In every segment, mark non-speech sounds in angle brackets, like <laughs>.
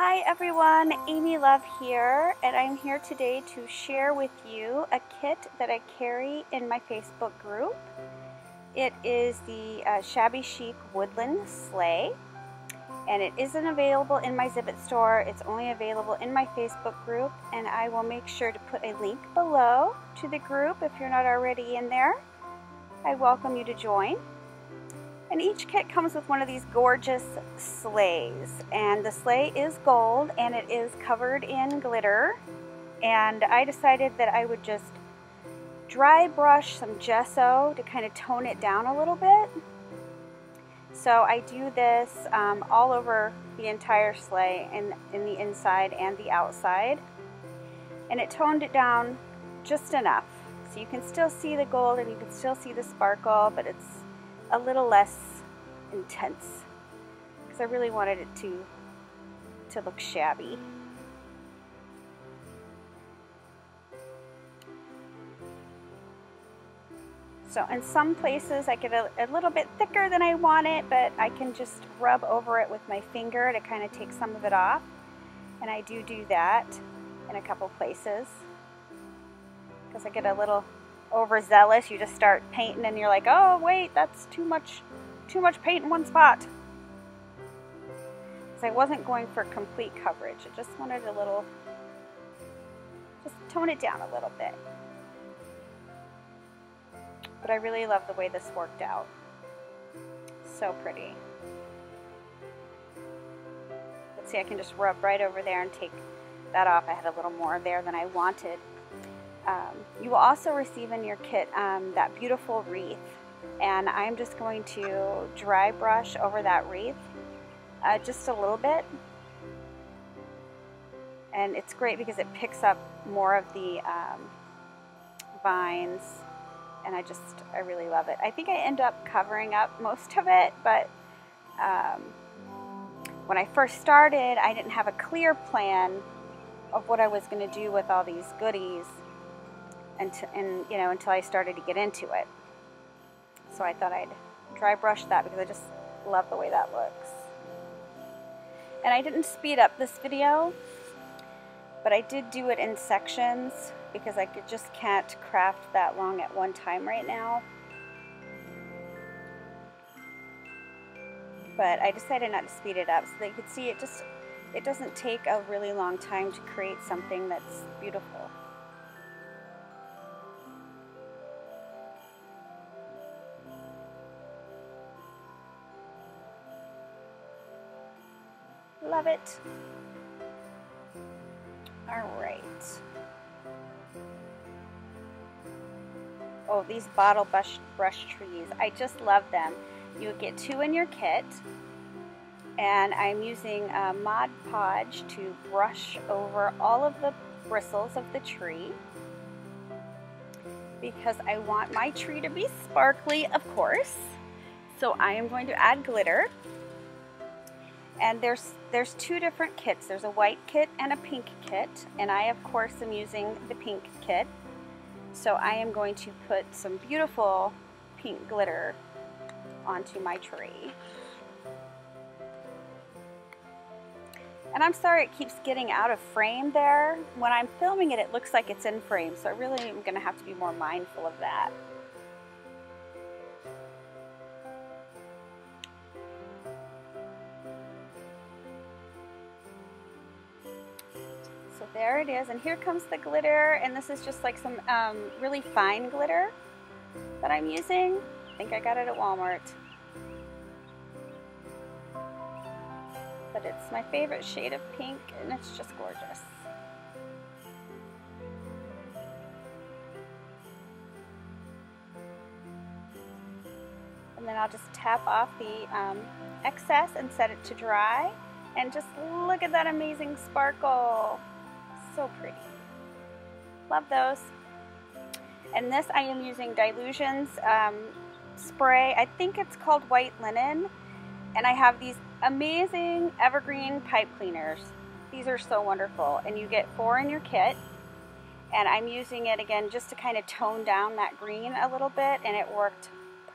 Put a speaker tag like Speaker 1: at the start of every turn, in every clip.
Speaker 1: Hi everyone, Amy Love here, and I'm here today to share with you a kit that I carry in my Facebook group. It is the uh, Shabby Chic Woodland Sleigh, and it isn't available in my Zibbet store. It's only available in my Facebook group, and I will make sure to put a link below to the group if you're not already in there. I welcome you to join. And each kit comes with one of these gorgeous sleighs. And the sleigh is gold and it is covered in glitter. And I decided that I would just dry brush some gesso to kind of tone it down a little bit. So I do this um, all over the entire sleigh in, in the inside and the outside. And it toned it down just enough. So you can still see the gold and you can still see the sparkle, but it's a little less intense because I really wanted it to to look shabby. So in some places I get a, a, little bit thicker than I want it, but I can just rub over it with my finger to kind of take some of it off. And I do do that in a couple places because I get a little overzealous. You just start painting and you're like, oh wait, that's too much, too much paint in one spot. Because I wasn't going for complete coverage. I just wanted a little, just tone it down a little bit. But I really love the way this worked out. So pretty. Let's see, I can just rub right over there and take that off. I had a little more there than I wanted. Um, you will also receive in your kit um, that beautiful wreath. And I'm just going to dry brush over that wreath uh, just a little bit. And it's great because it picks up more of the um, vines. And I just I really love it. I think I end up covering up most of it but um, when I first started I didn't have a clear plan of what I was going to do with all these goodies and, and you know until I started to get into it. So I thought I'd dry brush that because I just love the way that looks. And I didn't speed up this video, but I did do it in sections because I could, just can't craft that long at one time right now. But I decided not to speed it up so that you could see it just, it doesn't take a really long time to create something that's beautiful. It. All right. Oh, these bottle brush, brush trees. I just love them. You get two in your kit. And I'm using Mod Podge to brush over all of the bristles of the tree because I want my tree to be sparkly, of course. So I am going to add glitter. And there's, there's two different kits. There's a white kit and a pink kit. And I, of course, am using the pink kit. So I am going to put some beautiful pink glitter onto my tree. And I'm sorry it keeps getting out of frame there. When I'm filming it, it looks like it's in frame. So I really am going to have to be more mindful of that. There it is. And here comes the glitter. And this is just like some um, really fine glitter that I'm using. I think I got it at Walmart. But it's my favorite shade of pink and it's just gorgeous. And then I'll just tap off the um, excess and set it to dry. And just look at that amazing sparkle. So pretty. Love those. And this I am using Dilutions um, spray. I think it's called White Linen. And I have these amazing evergreen pipe cleaners. These are so wonderful. And you get four in your kit. And I'm using it again just to kind of tone down that green a little bit. And it worked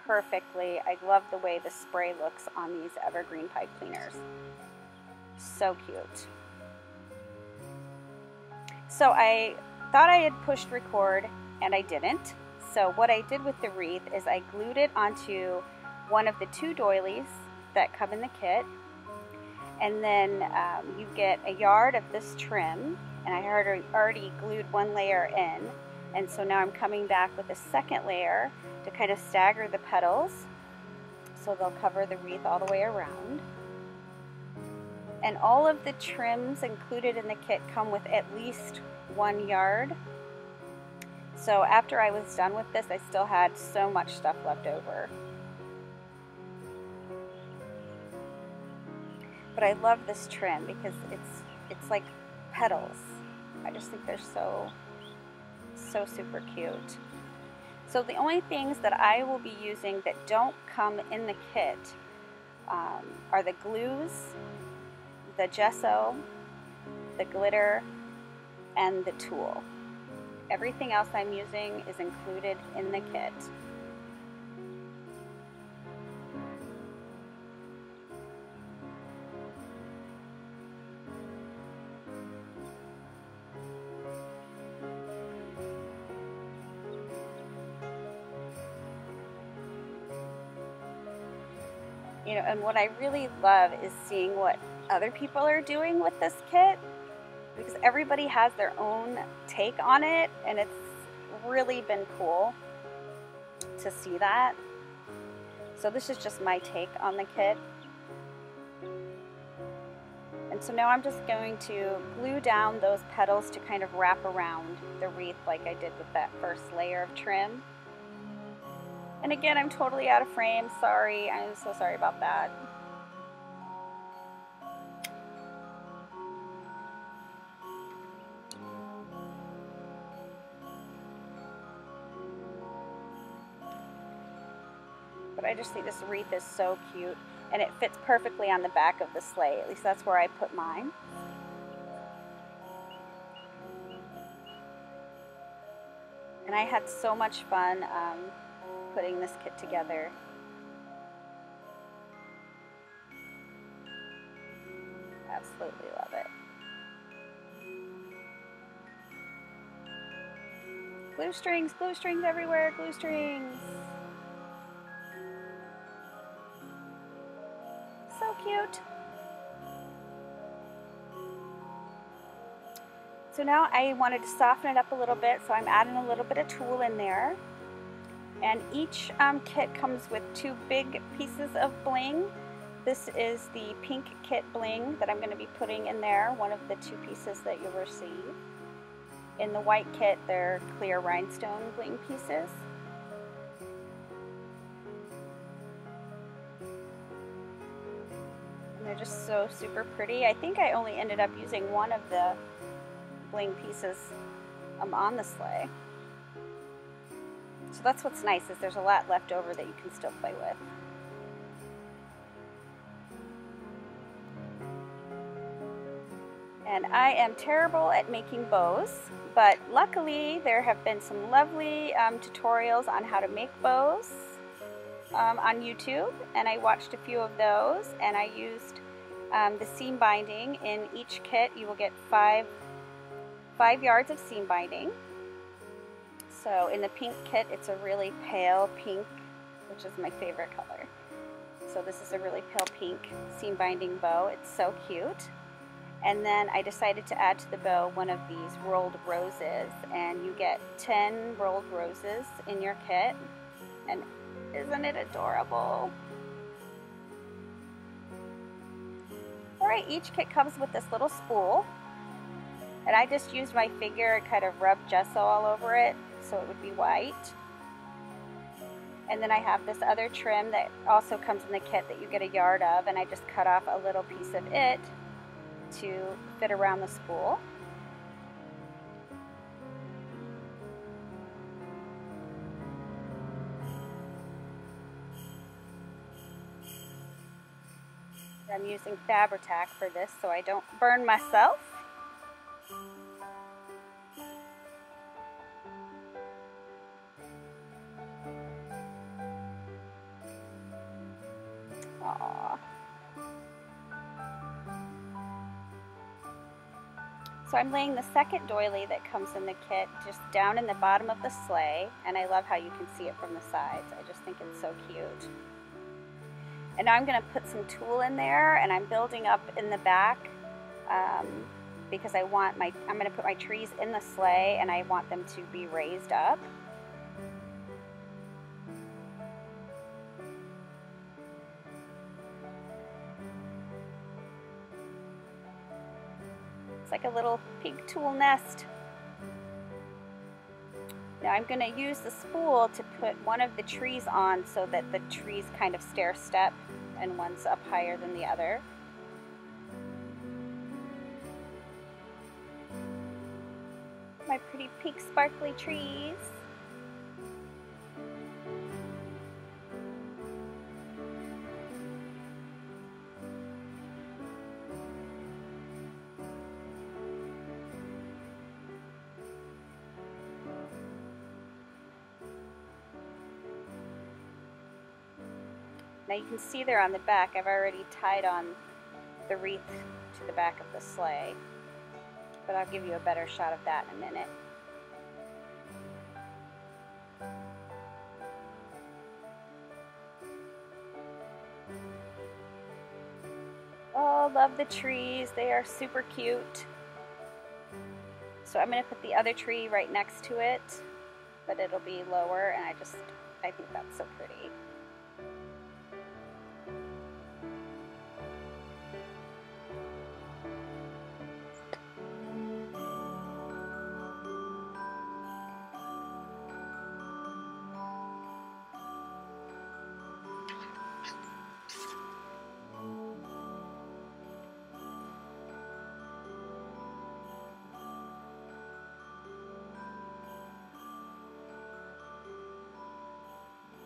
Speaker 1: perfectly. I love the way the spray looks on these evergreen pipe cleaners. So cute. So I thought I had pushed record and I didn't. So what I did with the wreath is I glued it onto one of the two doilies that come in the kit. And then um, you get a yard of this trim and I already glued one layer in. And so now I'm coming back with a second layer to kind of stagger the petals so they'll cover the wreath all the way around. And all of the trims included in the kit come with at least one yard. So after I was done with this, I still had so much stuff left over. But I love this trim because it's it's like petals. I just think they're so so super cute. So the only things that I will be using that don't come in the kit um, are the glues, the gesso, the glitter, and the tool. Everything else I'm using is included in the kit. You know, and what I really love is seeing what other people are doing with this kit because everybody has their own take on it and it's really been cool to see that. So this is just my take on the kit. And so now I'm just going to glue down those petals to kind of wrap around the wreath like I did with that first layer of trim. And again, I'm totally out of frame. Sorry. I'm so sorry about that. But I just think this wreath is so cute. And it fits perfectly on the back of the sleigh. At least that's where I put mine. And I had so much fun um, putting this kit together. Absolutely love it. Glue strings, glue strings everywhere, glue strings. So cute. So now I wanted to soften it up a little bit, so I'm adding a little bit of tulle in there. And each um, kit comes with two big pieces of bling. This is the pink kit bling that I'm going to be putting in there, one of the two pieces that you'll receive. In the white kit, they're clear rhinestone bling pieces. And they're just so super pretty. I think I only ended up using one of the bling pieces um, on the sleigh. So that's what's nice is there's a lot left over that you can still play with. And I am terrible at making bows, but luckily there have been some lovely um, tutorials on how to make bows um, on YouTube, and I watched a few of those, and I used um, the seam binding. In each kit, you will get five, five yards of seam binding. So in the pink kit, it's a really pale pink, which is my favorite color. So this is a really pale pink seam binding bow. It's so cute. And then I decided to add to the bow one of these rolled roses. And you get 10 rolled roses in your kit. And isn't it adorable? Alright, each kit comes with this little spool. And I just used my finger and kind of rubbed gesso all over it so it would be white. And then I have this other trim that also comes in the kit that you get a yard of, and I just cut off a little piece of it to fit around the spool. I'm using Fabri-Tac for this so I don't burn myself. So I'm laying the second doily that comes in the kit just down in the bottom of the sleigh and I love how you can see it from the sides. I just think it's so cute. And now I'm going to put some tulle in there and I'm building up in the back um, because I want my, I'm going to put my trees in the sleigh and I want them to be raised up. Like a little pig tulle nest. Now I'm going to use the spool to put one of the trees on so that the trees kind of stair step and one's up higher than the other. My pretty pink sparkly trees. Now you can see there on the back, I've already tied on the wreath to the back of the sleigh, but I'll give you a better shot of that in a minute. Oh, love the trees. They are super cute. So I'm going to put the other tree right next to it, but it'll be lower, and I just, I think that's so pretty.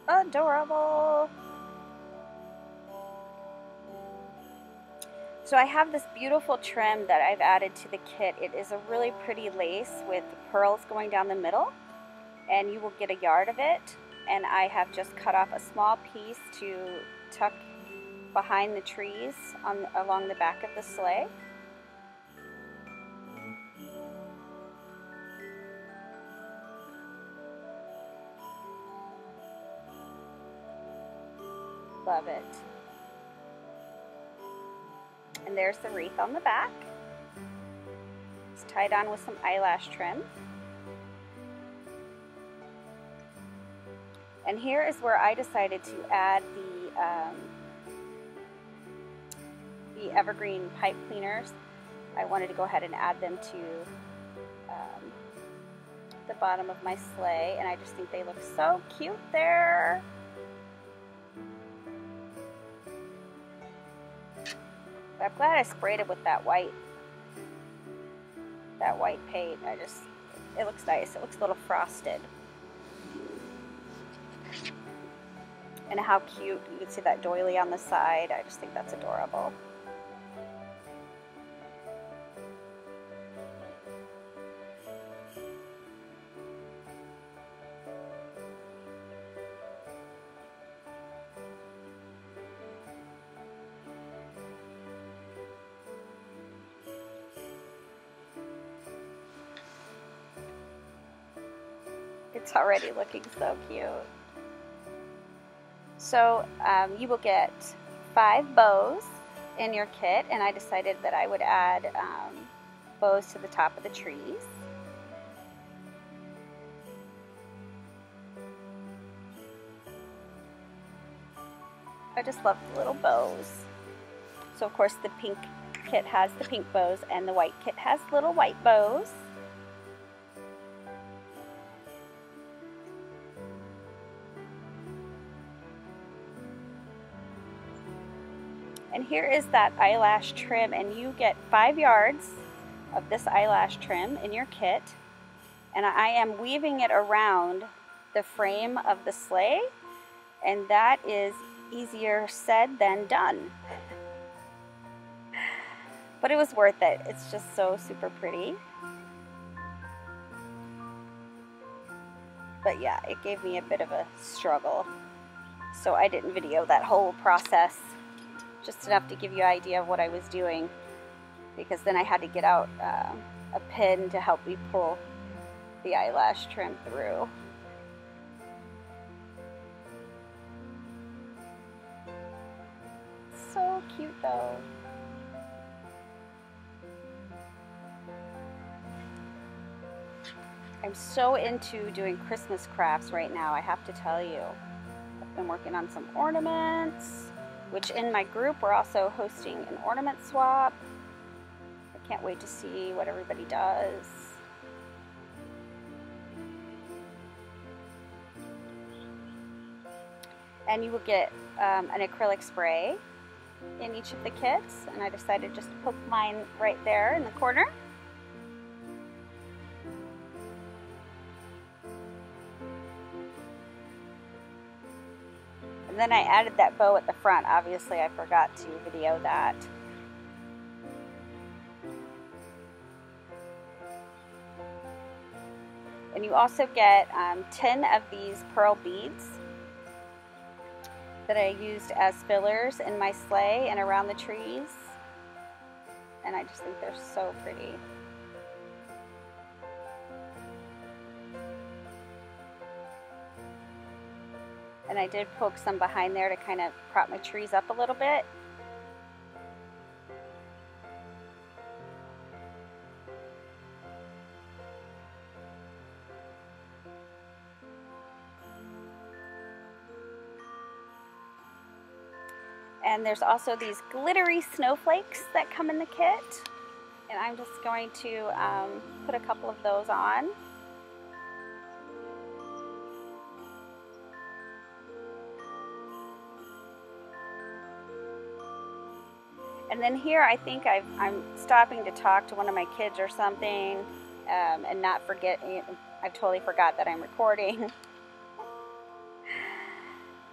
Speaker 1: Adorable. So I have this beautiful trim that I've added to the kit. It is a really pretty lace with pearls going down the middle and you will get a yard of it. And I have just cut off a small piece to tuck behind the trees on along the back of the sleigh. Love it. And there's the wreath on the back. It's tied on with some eyelash trim. And here is where I decided to add the, um, the evergreen pipe cleaners. I wanted to go ahead and add them to um, the bottom of my sleigh and I just think they look so cute there. I'm glad I sprayed it with that white, that white paint. I just, it looks nice. It looks a little frosted. And how cute. You can see that doily on the side. I just think that's adorable. It's already looking so cute. So um, you will get five bows in your kit and I decided that I would add um, bows to the top of the trees. I just love the little bows. So of course the pink kit has the pink bows and the white kit has little white bows. Here is that eyelash trim and you get five yards of this eyelash trim in your kit. And I am weaving it around the frame of the sleigh. And that is easier said than done. <laughs> but it was worth it. It's just so super pretty. But yeah, it gave me a bit of a struggle. So I didn't video that whole process just enough to give you an idea of what I was doing. because then I had to get out uh, a pin to help me pull the eyelash trim through. So cute though. I'm so into doing Christmas crafts right now, I have to tell you. I've been working on some ornaments, which in my group we're also hosting an ornament swap. I can't wait to see what everybody does. And you will get um, an acrylic spray in each of the kits, and I decided just to poke mine right there in the corner. Then I added that bow at the front. Obviously, I forgot to video that. And you also get um, 10 of these pearl beads that I used as fillers in my sleigh and around the trees. And I just think they're so pretty. And I did poke some behind there to kind of prop my trees up a little bit. And there's also these glittery snowflakes that come in the kit. And I'm just going to um, put a couple of those on. And then here I think i am stopping to talk to one of my kids or something um, and not forget, I totally forgot that I'm recording. <laughs>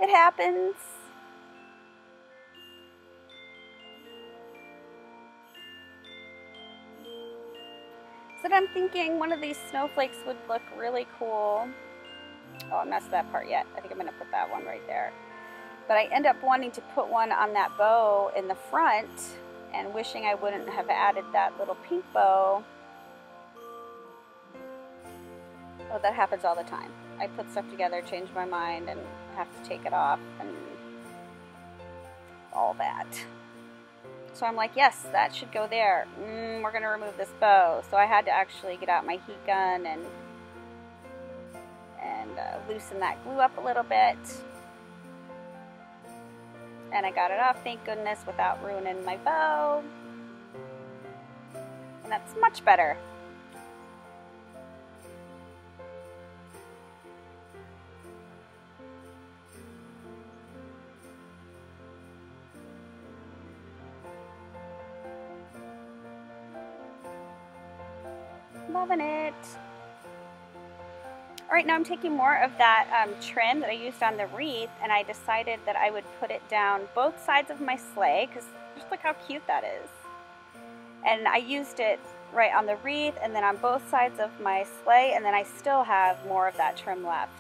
Speaker 1: it happens. So I'm thinking one of these snowflakes would look really cool. Oh, I messed that part yet. I think I'm to put that one right there. But I end up wanting to put one on that bow in the front and wishing I wouldn't have added that little pink bow. Oh, that happens all the time. I put stuff together, change my mind, and have to take it off and all that. So I'm like, yes, that should go there. Mm, we're going to remove this bow. So I had to actually get out my heat gun and and uh, loosen that glue up a little bit and I got it off, thank goodness, without ruining my bow. And that's much better. Right, now I'm taking more of that um, trim that I used on the wreath and I decided that I would put it down both sides of my sleigh because just look how cute that is. And I used it right on the wreath and then on both sides of my sleigh and then I still have more of that trim left.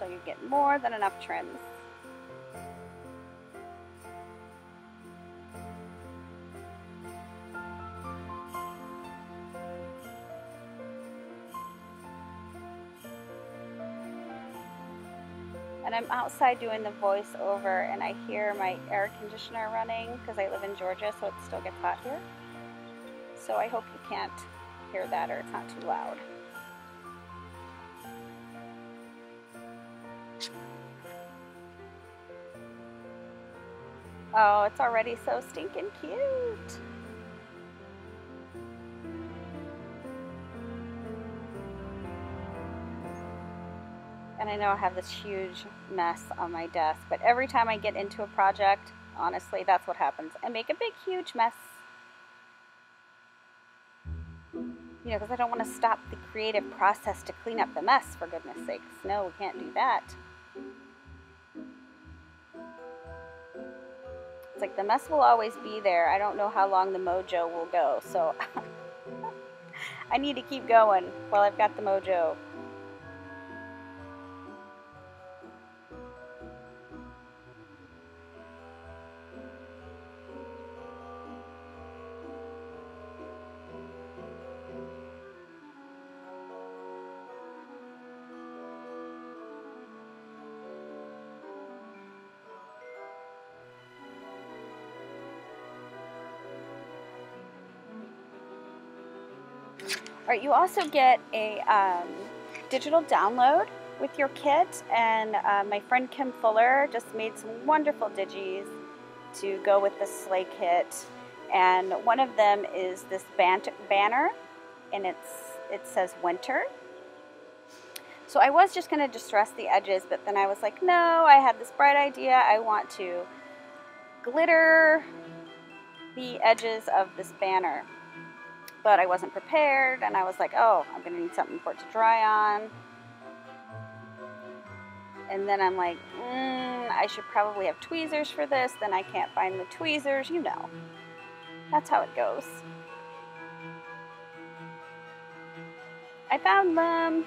Speaker 1: So you get more than enough trims. I'm outside doing the voiceover and I hear my air conditioner running because I live in Georgia so it still gets hot here. So I hope you can't hear that or it's not too loud. Oh, it's already so stinking cute. And I know I have this huge mess on my desk, but every time I get into a project, honestly, that's what happens. I make a big, huge mess. You know, because I don't want to stop the creative process to clean up the mess, for goodness sakes. No, we can't do that. It's like the mess will always be there. I don't know how long the mojo will go, so <laughs> I need to keep going while I've got the mojo. All right, you also get a um, digital download with your kit, and uh, my friend Kim Fuller just made some wonderful digis to go with the sleigh kit. And one of them is this banner, and it's it says winter. So I was just going to distress the edges, but then I was like, no, I had this bright idea. I want to glitter the edges of this banner. But I wasn't prepared, and I was like, oh, I'm to need something for it to dry on. And then I'm like, mm, I should probably have tweezers for this. Then I can't find the tweezers, you know. That's how it goes. I found them.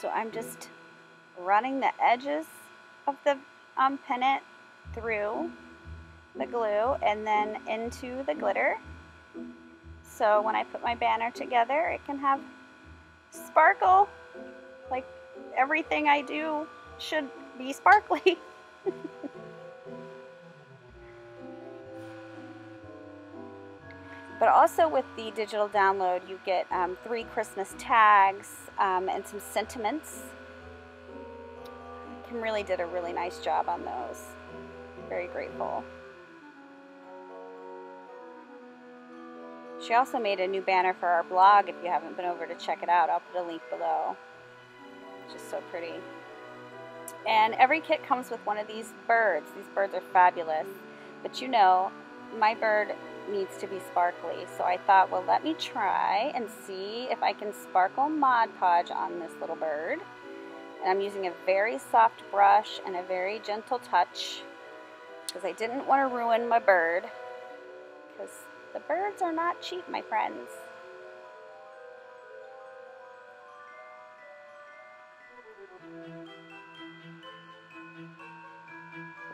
Speaker 1: So I'm just running the edges of the um, it through the glue and then into the glitter. So when I put my banner together, it can have sparkle like everything I do should be <laughs> sparkly. But also with the digital download, you get um, three Christmas tags um, and some sentiments. Kim really did a really nice job on those. Very grateful. She also made a new banner for our blog. If you haven't been over to check it out, I'll put a link below. Just so pretty. And every kit comes with one of these birds. These birds are fabulous. But you know, my bird needs to be sparkly. So I thought, well, let me try and see if I can sparkle Mod Podge on this little bird. And I'm using a very soft brush and a very gentle touch because I didn't want to ruin my bird because the birds are not cheap, my friends.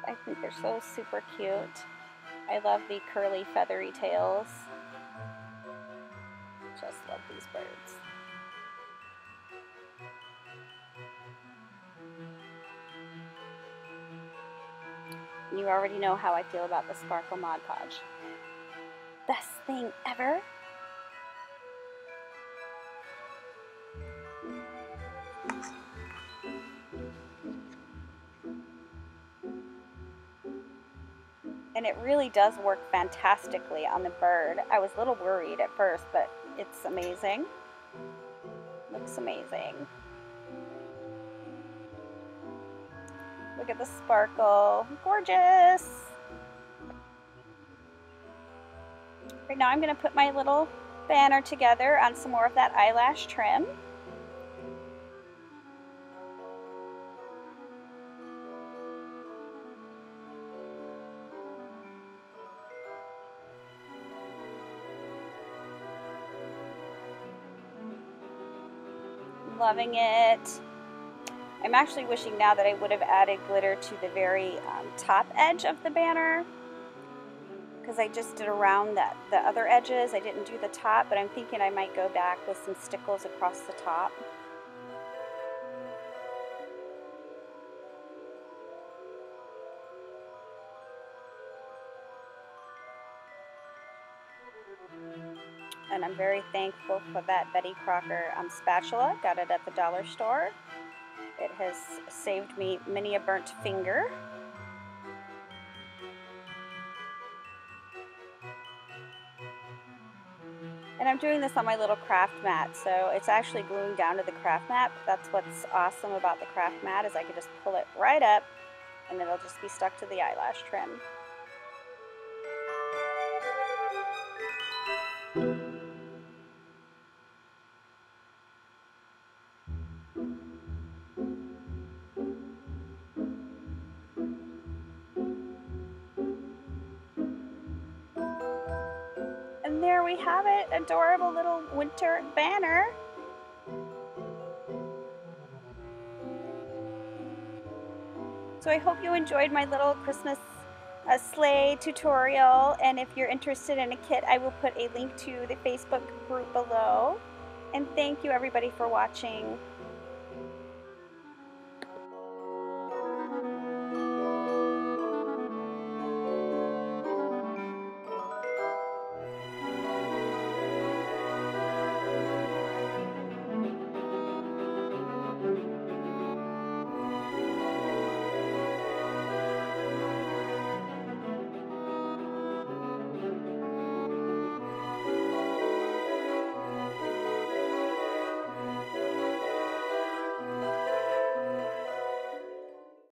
Speaker 1: I think they're so super cute. I love the curly feathery tails. Just love these birds. You already know how I feel about the Sparkle Mod Podge. Best thing ever. and it really does work fantastically on the bird. I was a little worried at first, but it's amazing. Looks amazing. Look at the sparkle. Gorgeous! Right now I'm going to put my little banner together on some more of that eyelash trim. loving it. I'm actually wishing now that I would have added glitter to the very um, top edge of the banner because I just did around that, the other edges. I didn't do the top, but I'm thinking I might go back with some stickles across the top. and I'm very thankful for that Betty Crocker um, spatula. Got it at the dollar store. It has saved me many a burnt finger. And I'm doing this on my little craft mat, so it's actually gluing down to the craft mat. That's what's awesome about the craft mat is I can just pull it right up and it'll just be stuck to the eyelash trim. Adorable little winter banner. So I hope you enjoyed my little Christmas uh, sleigh tutorial and if you're interested in a kit I will put a link to the Facebook group below and thank you everybody for watching.